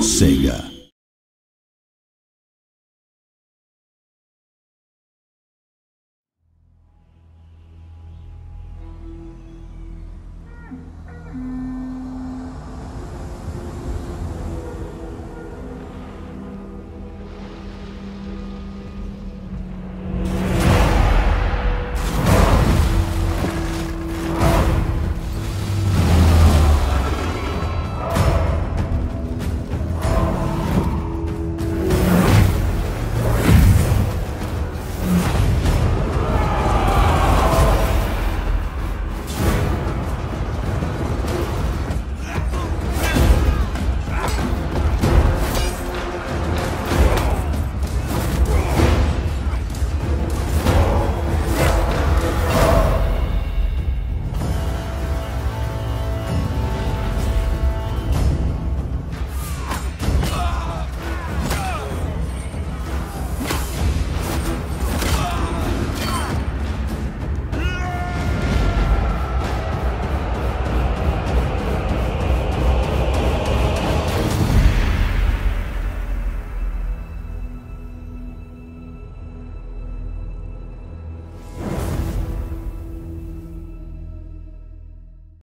Sega.